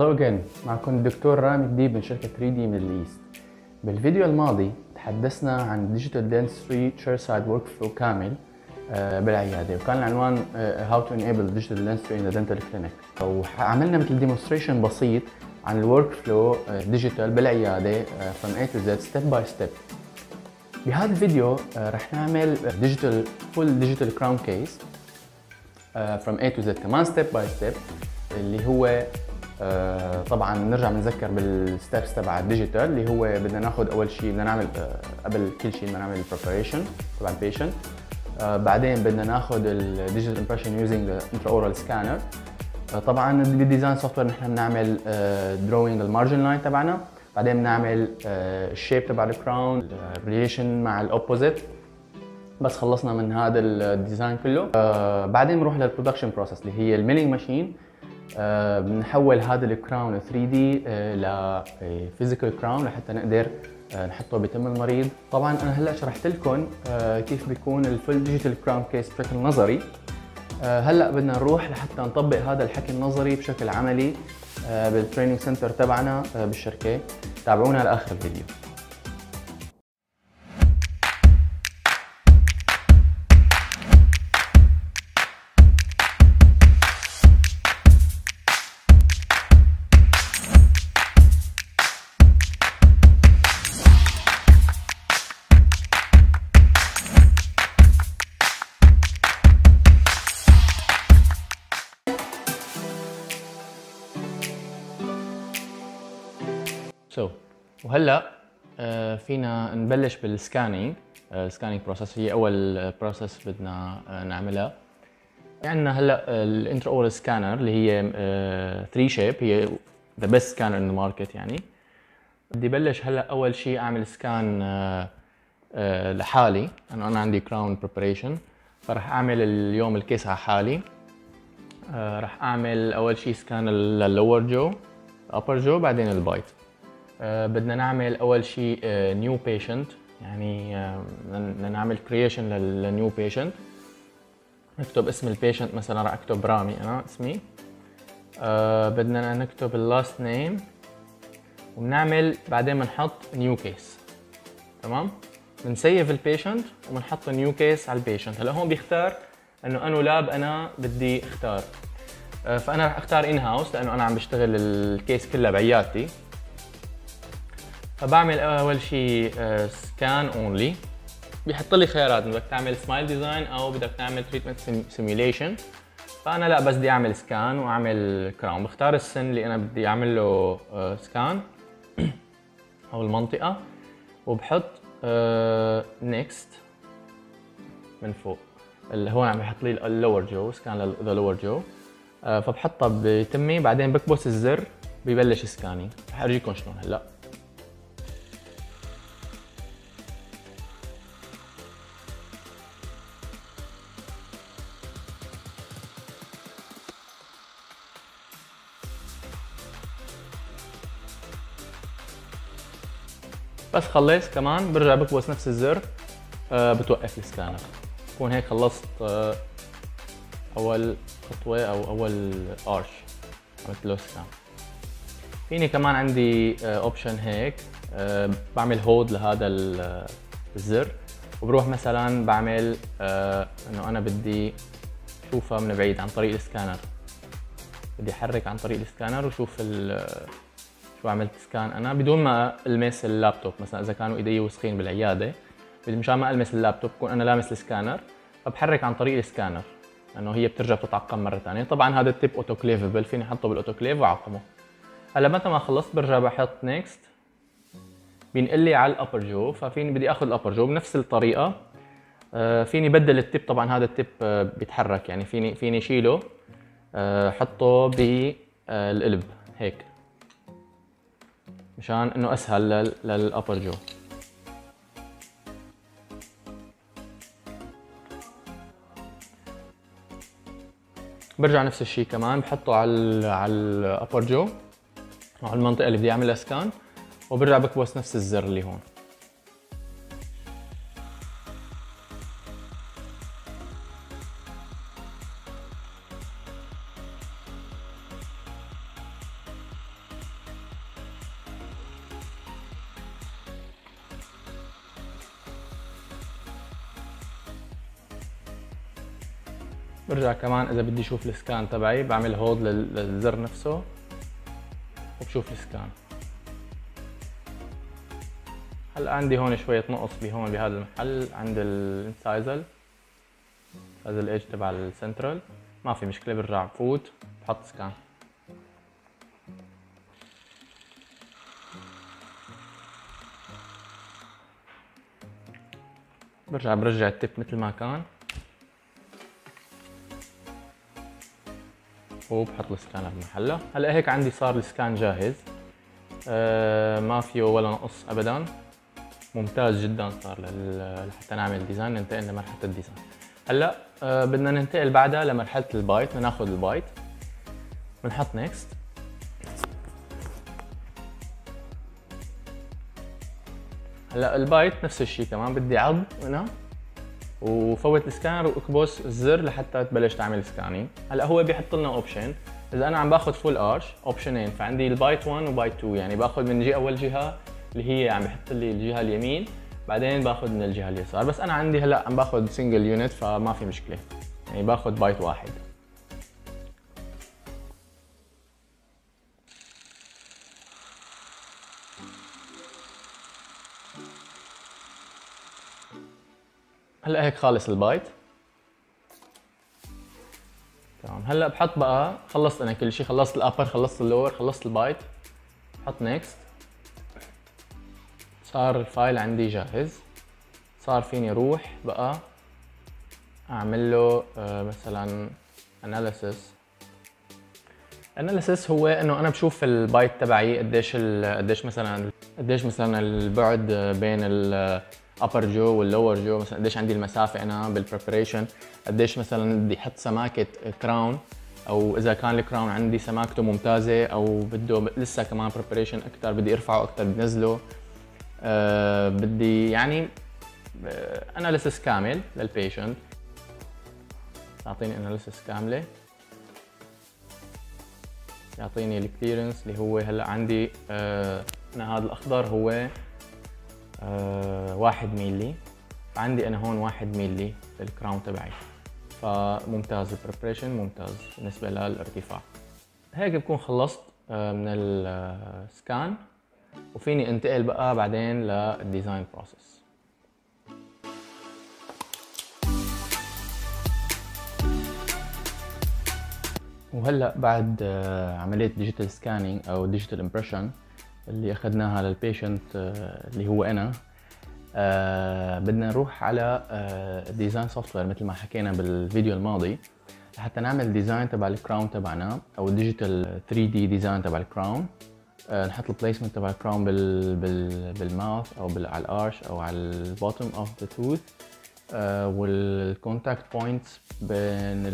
Hello again معكم الدكتور رامي الديب من شركة 3D Middle East بالفيديو الماضي تحدثنا عن digital dentistry chairside workflow كامل آه، بالعيادة وكان العنوان how to enable digital dentistry in the dental clinic وعملنا مثل demonstration بسيط عن ال workflow digital بالعيادة from A to Z step by step بهذا الفيديو آه، رح نعمل digital full digital crown case from A to Z كمان step by step اللي هو آه، طبعا نرجع بنذكر بال steps تبع ال digital اللي هو بدنا ناخذ أول شيء بدنا نعمل آه، قبل كل شيء بدنا نعمل ال preparation تبع ال patient بعدين بدنا ناخذ ال digital impression using intraoral scanner طبعا بال design software نحن بنعمل drawing ال margin line تبعنا. بعدين بنعمل ال shape تبع ال crown relation مع ال opposite بس خلصنا من هذا ال design كله. آه بعدين بنروح لل production process اللي هي ال milling machine آه بنحول هذا ال crown 3D آه ل physical crown لحتى نقدر آه نحطه بتم المريض. طبعا أنا هلأ شرحت لكم آه كيف بيكون ال full digital crown case بشكل نظري. آه هلأ بدنا نروح لحتى نطبق هذا الحكي النظري بشكل عملي آه بال training center تبعنا آه بالشركة. تابعونا لآخر الفيديو فينا نبلش بال scanning ال scanning process هي أول process بدنا آه، نعملها. عندنا هلأ ال intraoral scanner اللي هي 3Shape هي the best scanner in the market يعني. بدي بلش هلأ أول شيء أعمل scan لحالي. انه أنا عندي crown preparation فراح أعمل اليوم ال case على حالي. آه، راح أعمل أول شيء scan لل lower jaw upper jaw بعدين ال bite آه، بدنا نعمل أول شيء new patient يعني آه، بدنا نعمل creation لل new patient نكتب اسم ال patient مثلا راح أكتب رامي أنا اسمي. آه، بدنا نكتب ال last name وبنعمل بعدين بنحط new case تمام؟ بن save ال patient وبنحط new case على ال patient هلأ هون بيختار إنه انو lab أنا بدي اختار. فأنا رح أختار in-house لأنه أنا عم بشتغل ال case كلها بعيادتي. فبعمل أول شيء scan only بيحط لي خيارات بدك تعمل smile design أو بدك تعمل treatment simulation فأنا لا بس بدي أعمل scan وأعمل crown بختار السن اللي أنا بدي أعمل له scan أو المنطقة. وبحط next من فوق. اللي هون عم يحط لي ال lower jaw scan لل lower jaw فبحطها بتمي. بعدين بكبس الزر ببلش scanning رح أرجيكم شلون هلأ. بس خلص كمان برجع بكبس نفس الزر آه بتوقف السكانر بكون هيك خلصت آه أول خطوة أو أول arch عملت له scan فيني كمان عندي option آه هيك بعمل hold لهذا الزر. وبروح مثلا بعمل إنه أنا بدي اشوفها من بعيد عن طريق السكانر بدي أحرك عن طريق السكانر وشوف شو عملت scan. أنا بدون ما ألمس اللابتوب مثلا إذا كانوا إيدي وسخين بالعيادة مشان ما ألمس اللابتوب بكون أنا لامس السكانر فبحرك عن طريق السكانر لأنه هي بترجع بتتعقم مرة ثانية. طبعا هذا ال tip autoclavable فيني أحطه بالأوتوكليف وأعقمه. هلأ متى ما خلصت برجع بحط next بينقل لي على ال upper jaw ففيني بدي آخذ ال upper jaw بنفس الطريقة. آه فيني بدل ال tip طبعا هذا ال tip آه بيتحرك يعني فيني فيني شيله آه حطه بالقلب هيك. مشان إنه أسهل لل upper jaw. برجع نفس الشيء كمان بحطه على على ال upper jaw على المنطقة اللي بدي أعملها scan وبرجع بكبس نفس الزر اللي هون. برجع كمان إذا بدي أشوف ال scan تبعي بعمل hold للزر نفسه وبشوف ال scan. هلا عندي هون شوية نقص بهون بهذا المحل؟ عند ال incisal هذا ال edge تبع السنترال. ما في مشكلة برجع بفوت بحط scan. برجع برجع ال tip مثل ما كان. وبحط ال scan بمحله هلا هيك عندي صار ال scan جاهز. آه ما فيه ولا نقص ابدا. ممتاز جدا صار لحتى نعمل design ننتقل لمرحلة ال design هلا آه بدنا ننتقل بعدها لمرحلة ال bite. بناخذ ال bite. بنحط next هلا ال bite نفس الشيء كمان بدي عض هنا. وفوت السكانر واكبس الزر لحتى تبلش تعمل scanning هلا هو بيحط لنا option إذا أنا عم باخذ full arch اوبشنين فعندي ال bite 1 و bite 2 يعني باخذ من جهة أول جهة اللي هي عم بحط لي الجهة اليمين بعدين باخذ من الجهة اليسار. بس أنا عندي هلا عم باخذ single unit فما في مشكلة. يعني باخذ bite واحد. هلا هيك خالص ال bite تمام هلا بحط بقى خلصت أنا كل شيء خلصت ال upper خلصت ال lower خلصت ال bite بحط next صار ال file عندي جاهز. صار فيني أروح بقى أعمل له آه، مثلا analysis analysis هو إنه أنا بشوف ال bite تبعي قديش قديش مثلا قديش مثلا البعد بين ال upper jaw وال lower jaw مثلا قديش عندي المسافة أنا بال preparation قديش مثلا بدي أحط سماكة crown أو إذا كان ال crown عندي سماكته ممتازة أو بده لسه كمان preparation أكثر بدي أرفعه أكثر بنزله. أه بدي يعني analysis آه، كامل لل patient تعطيني analysis كاملة. يعطيني ال clearance اللي هو هلأ عندي. آه أنا هذا الأخضر هو آه واحد ميلي عندي أنا هون واحد ميلي ال crown تبعي. فممتاز ال preparation ممتاز بالنسبة للارتفاع. هيك بكون خلصت آه من ال scan وفيني انتقل بقى بعدين لل design process وهلأ بعد آه، عملية digital scanning أو digital impression اللي أخذناها لل patient آه، اللي هو أنا. آه بدنا نروح على design software مثل ما حكينا بالفيديو الماضي. لحتى نعمل design تبع ال crown تبعنا أو digital 3 D design تبع ال crown آه نحط ال placement تبع ال crown بال بال بال mouth أو على ال arch أو على ال bottom of the tooth وال contact points بين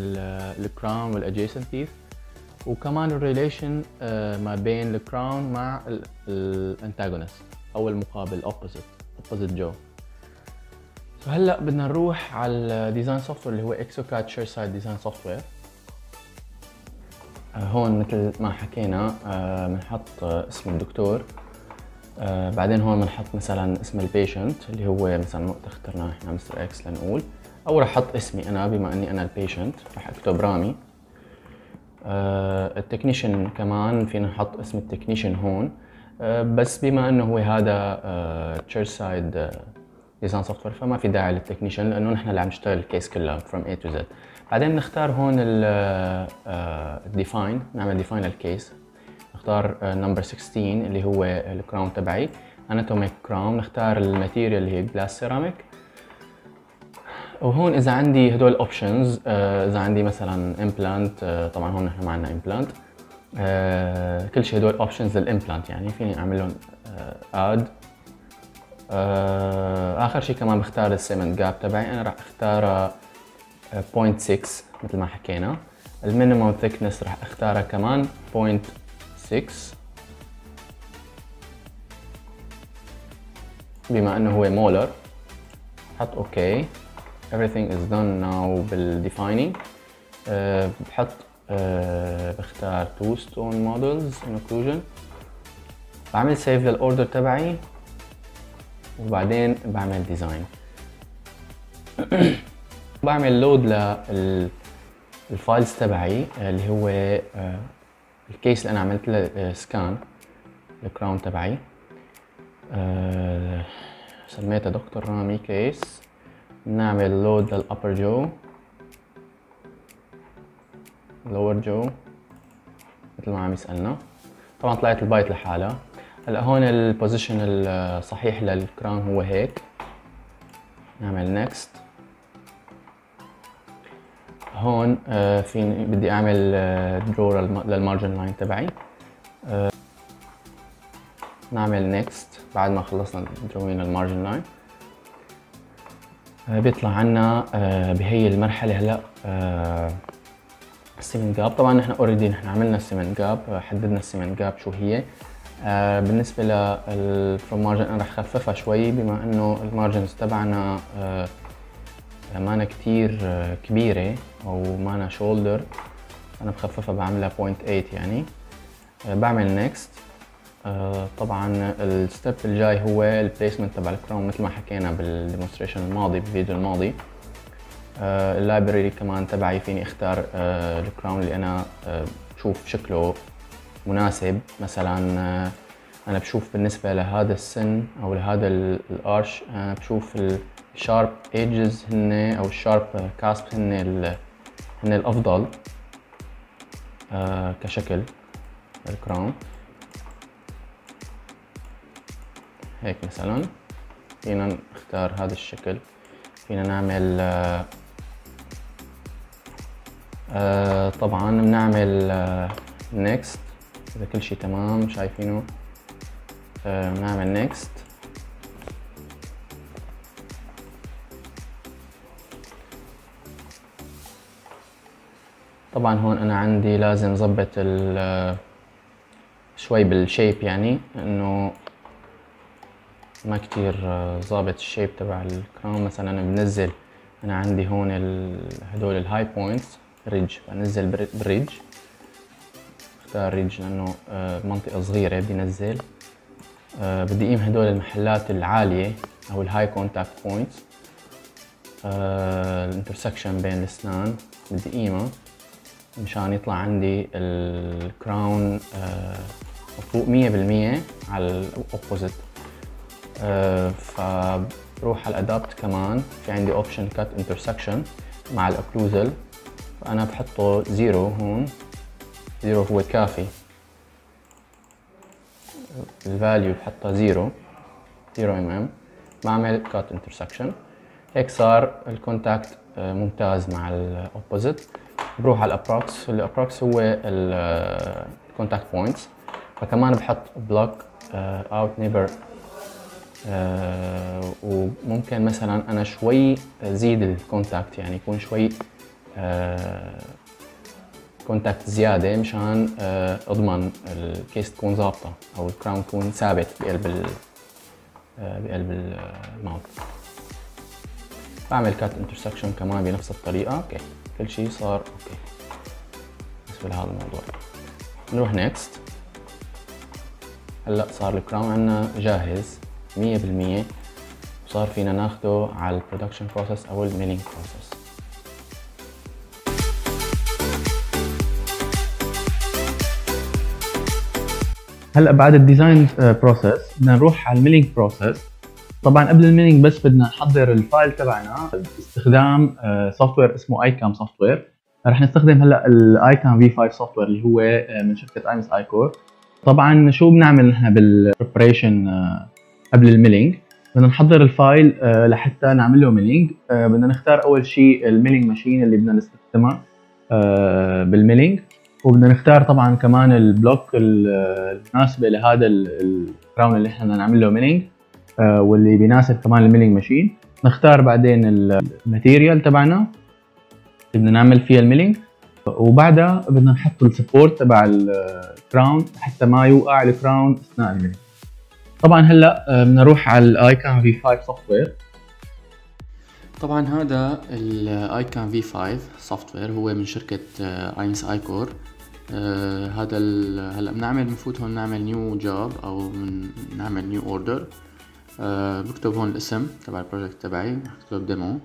ال crown وال adjacent teeth وكمان ال relation آه، ما بين ال crown مع ال antagonist أو المقابل opposite opposite jaw فهلا بدنا نروح على ال design software اللي هو exocad chairside design software هون مثل ما حكينا بنحط آه، اسم الدكتور. آه بعدين هون بنحط مثلا اسم ال patient اللي هو مثلا وقت اخترنا إحنا Mister X لنقول. أو رح أحط اسمي أنا بما إني أنا ال patient رح أكتب رامي. آه ال technician كمان فينا نحط اسم ال technician هون. آه بس بما إنه هو هذا chairside design software فما في داعي لل technician لأنه نحن اللي عم نشتغل ال case كلها from A to Z بعدين بنختار هون ال define آه، نعمل define لل case نختار number 16 اللي هو ال crown تبعي. anatomic crown نختار ال material اللي هي glass ceramic وهون إذا عندي هدول options آه، إذا عندي مثلا implant آه، طبعا هون نحن ما عندنا implant آه، كل شيء هدول options لل implant يعني فيني أعمل لهم add آخر شيء كمان بختار ال cement gap تبعي أنا راح اختار 0.6 مثل ما حكينا. ال minimum thickness راح اختارها كمان 0.6 بما إنه هو molar حط okay everything is done now بال defining. uh, بحط uh, بختار two stone models in occlusion. بعمل save لل order تبعي وبعدين بعمل design. بعمل load لل ال files تبعي اللي هو آه، ال case اللي أنا عملت له scan ال crown تبعي. سميتها دكتور رامي case نعمل load لل upper jaw lower jaw مثل ما عم يسألنا. طبعا طلعت ال bite لحالها. هلأ هون ال position الصحيح لل crown هو هيك. نعمل next هون آه، في بدي أعمل draw لل margin line تبعي. آه، نعمل next بعد ما خلصنا drawing ال margin line بيطلع عنا آه، بهي المرحلة هلأ ال cement gap طبعا نحن already نحن عملنا ال cement gap حددنا ال cement gap شو هي. آه بالنسبة لل from margin أنا رح خففها شوي بما إنه ال margins تبعنا آه مانا كتير آه كبيرة أو مانا shoulder أنا بخففها بعملها 0.8 يعني. آه بعمل next آه طبعا ال step الجاي هو ال placement تبع ال crown مثل ما حكينا بال demonstration الماضي بالفيديو الماضي. آه ال library كمان تبعي فيني أختار آه ال crown اللي أنا بشوف شكله مناسب. مثلا أنا بشوف بالنسبة لهذا السن أو لهذا ال arch أنا بشوف ال sharp edges هن أو ال sharp cusp هن هن الأفضل كشكل ال crown هيك مثلا فينا نختار هذا الشكل. فينا نعمل آه، طبعا بنعمل next إذا كل شيء تمام شايفينه؟ آه، نعمل next طبعا هون أنا عندي لازم ظبط ال شوي بال shape يعني إنه ما كتير ظابط ال shape تبع ال crown. مثلا أنا بنزل أنا عندي هون هدول ال high points ridge بنزل ب ridge اختار ريج لأنه آه، منطقة صغيرة بدي انزل آه، بدي أقيم هدول المحلات العالية أو ال high contact points ال intersection بين الأسنان بدي اقيمها مشان يطلع عندي ال crown آه، فوق مية بالمية على ال opposite فبروح على ال adapt كمان. في عندي option cut intersection مع ال occlusal فأنا بحطه zero هون. zero هو كافي. ال value بحطها zero zero mm بعمل cut intersection هيك صار ال contact آه، ممتاز مع ال opposite بروح على ال approx ال approx هو ال contact points فكمان بحط block out neighbor وممكن مثلا أنا شوي زيد ال contact يعني يكون شوي uh, contact زيادة مشان آه، أضمن ال case تكون ظابطة أو ال crown يكون ثابت بقلب آه، بقلب ال mouth بعمل cut intersection كمان بنفس الطريقة. okay كل شيء صار okay. بالنسبة لهذا الموضوع. نروح next هلأ صار ال crown عندنا جاهز. 100% وصار فينا ناخده على ال production process أو ال milling process هلأ بعد ال design process uh, بدنا نروح على ال milling process طبعا قبل ال milling بس بدنا نحضر ال file تبعنا. باستخدام soft uh, ware اسمه iCAM software رح نستخدم هلأ ال iCAM V5 software اللي هو uh, من شركة imes-icore طبعا شو بنعمل نحن بال preparation قبل ال milling. بدنا نحضر ال file لحتى نعمل له milling. بدنا نختار أول شيء ال milling machine اللي بدنا نستخدمها بال milling. وبدنا نختار طبعا كمان ال block المناسبة لهذا ال crown اللي إحنا نعمل له milling آه، واللي بيناسب كمان ال milling machine. نختار بعدين ال material تبعنا بدنا نعمل فيها ال milling. وبعدها بدنا نحط ال support تبع ال crown حتى ما يوقع ال crown أثناء ال milling. طبعا هلأ آه، بدنا نروح على ال iCAM V5 software طبعا هذا ال iCAM V5 software هو من شركة imes آه، icore آه هذا هلأ بنعمل بنفوت هون نعمل new job أو نعمل new order آه بكتب هون الاسم تبع ال project تبعي بكتب demo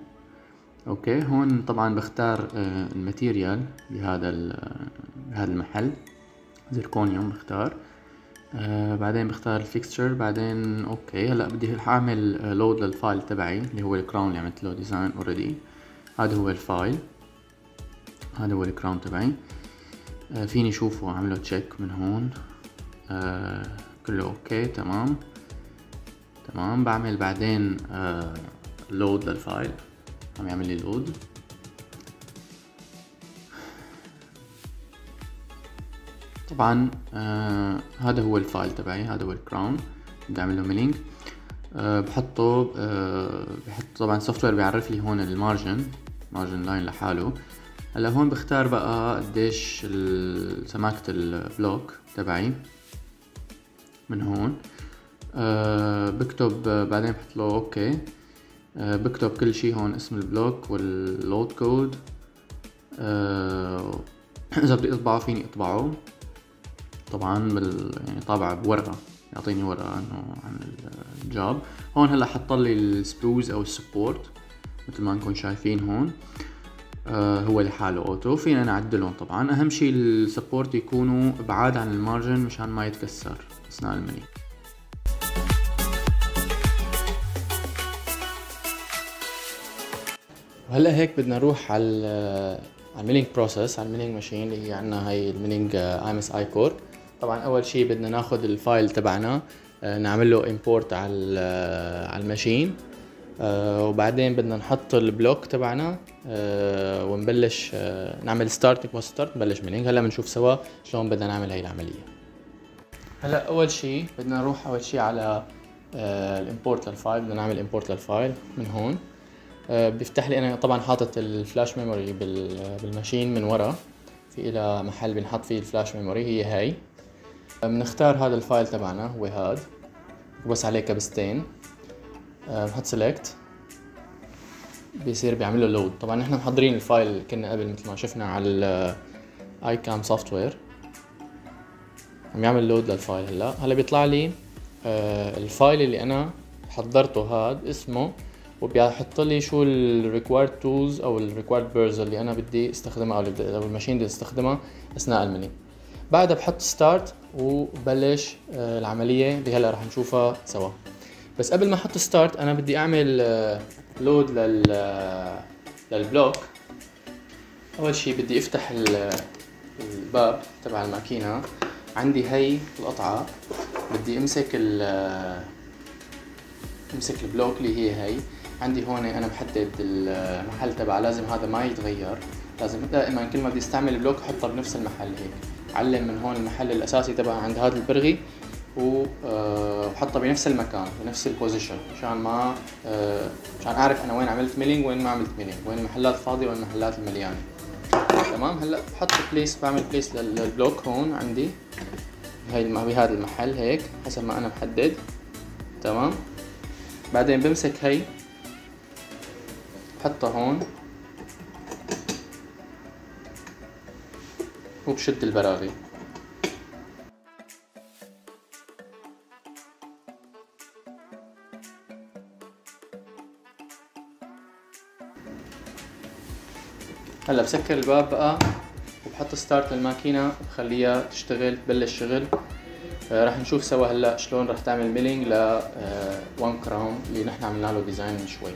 okay هون طبعا بختار ال material بهذا بهذا المحل. زركونيوم بختار. آه بعدين بختار ال fixture بعدين okay هلأ بدي أعمل load لل file تبعي اللي هو ال crown اللي عملت له design already هذا هو ال file. هذا هو ال crown تبعي. آه فيني شوفه أعمله check من هون. آه كله okay تمام. تمام بعمل بعدين آه load لل file. عم يعمل لي load طبعا آه هذا هو ال file تبعي هذا هو ال crown بدي أعمل له milling آه بحطه آه بحط طبعا software بيعرف لي هون ال margin margin line لحاله. هلأ هون بختار بقى قديش سماكة ال block تبعي من هون. أه بكتب بعدين بحط له okay أه بكتب كل شي هون اسم ال block وال lot code أه إذا بدي أطبعه فيني أطبعه. طبعا بال يعني طابع بورقة يعطيني ورقة إنه عن ال job. هون هلأ حط لي ال sprues أو ال support مثل ما أنكم شايفين هون. آه هو لحاله auto. فينا نعدلهم طبعا. أهم شي ال support يكونوا بعاد عن ال margin مشان ما يتكسر أثناء ال milling وهلا هيك بدنا نروح على على ال milling process على ال milling machine اللي هي عندنا هي ال milling imes-icore. طبعا أول شيء بدنا ناخذ ال file تبعنا آه، نعمل له import على آه، على ال machine. آه، وبعدين بدنا نحط ال block تبعنا ونبلش نعمل start start نبلش milling هلا بنشوف سوا شلون بدنا نعمل هي العملية. هلا أول شيء بدنا نروح أول شيء على ال import لل file. بدنا نعمل import لل file من هون. بيفتح لي أنا طبعا حاطط ال flash memory بال machine من ورا. في إلى محل بنحط فيه ال flash memory هي هاي. بنختار هذا ال file تبعنا هو هاد بس عليه كبستين بنحط select بيصير بيعمل له load طبعا نحن محضرين ال file كنا قبل مثل ما شفنا على ال iCAM software عم يعمل load لل file هلا. هلا بيطلع لي آه، ال file اللي أنا حضرته هاد اسمه وبيحط لي شو ال required tools أو ال required burs اللي أنا بدي استخدمها أو ال machine بدي استخدمها أثناء ال milling. بعدها بحط start وبلش آه، العملية اللي هلأ رح نشوفها سوا. بس قبل ما أحط start أنا بدي أعمل load آه، لل آه، لل block. أول شيء بدي أفتح الباب تبع الماكينة. عندي هي القطعة. بدي أمسك ال أمسك ال block اللي هي هي. عندي هون أنا محدد المحل تبعه لازم هذا ما يتغير. لازم دائما كل ما بدي أستعمل block أحطه بنفس المحل هيك. علم من هون المحل الأساسي تبعه عند هذا البرغي آه، وحطه بنفس المكان بنفس البوزيشن مشان ما آه، مشان أعرف أنا وين عملت milling وين ما عملت milling وين المحلات الفاضيه وين المحلات المليانة. تمام؟ هلأ بحط place بعمل place لل block هون عندي هاي بهذا المحل هيك حسب ما أنا محدد تمام؟ بعدين بمسك هي بحطها هون. وبشد البراغي. هلا بسكر الباب بقى وبحط start للماكينة بخليها تشتغل تبلش شغل. آه، راح نشوف سوا هلا شلون راح تعمل milling ل 1 آه، crown اللي نحن عملنا له design من شوي.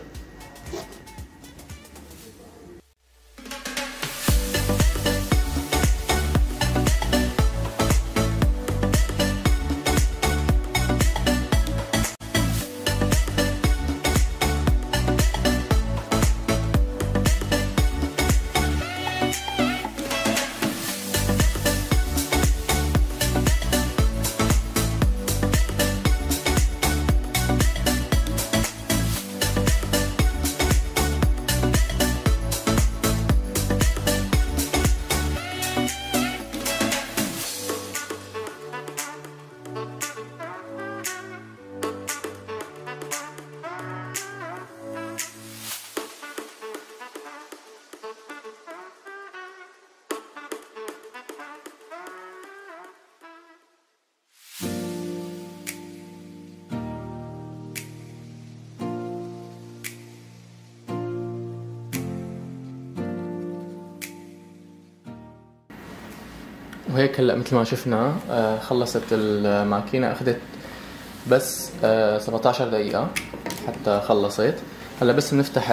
وهيك هلا مثل ما شفنا آه، خلصت الماكينة أخذت بس 17 دقيقة حتى خلصت. هلا بس بنفتح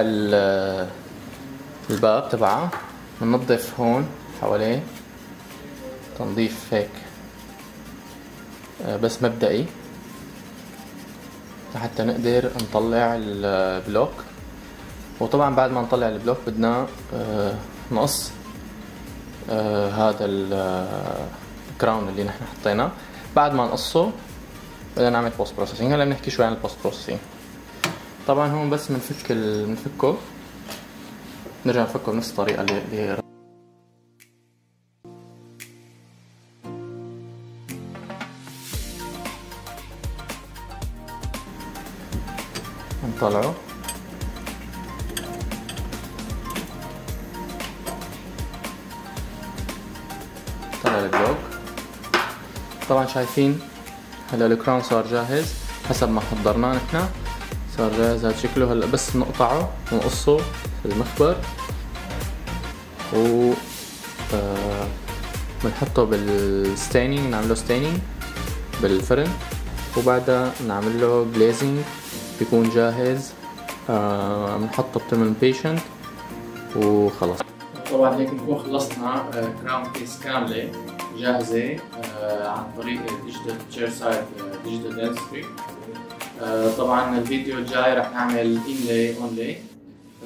الباب تبعها بننظف هون حواليه تنظيف هيك بس مبدئي لحتى نقدر نطلع البلوك وطبعا بعد ما نطلع البلوك بدنا آه، نقص آه، هذا ال crown اللي نحن حطيناه. بعد ما نقصه بدنا نعمل post processing هلا بنحكي شوي عن ال post processing طبعا هون بس بنفك بنفكه. نرجع نفكه بنفس الطريقة اللي نطلعه. طبعا شايفين هلا ال crown صار جاهز حسب ما حضرناه نحن. صار جاهز هذا شكله هلا بس نقطعه ونقصه في المخبر. و آه بنحطه بال staining نعمله staining بالفرن. وبعدها نعمل له glazing بيكون جاهز. بنحطه آه بتم ال patient وخلص. طبعا هيك نكون خلصنا crown case كاملة. جاهزة آه عن طريق digital chairside digital dentistry طبعا الفيديو الجاي رح نعمل inlay onlay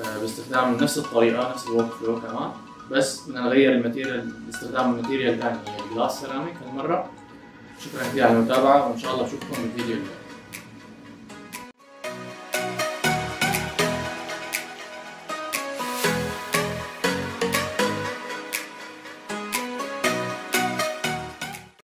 آه باستخدام نفس الطريقة نفس ال workflow كمان. بس بدنا نغير ال material باستخدام ال material الثاني الجلاس سيراميك هالمرة. شكرا كثير على المتابعة وإن شاء الله بشوفكم بالفيديو الجاي.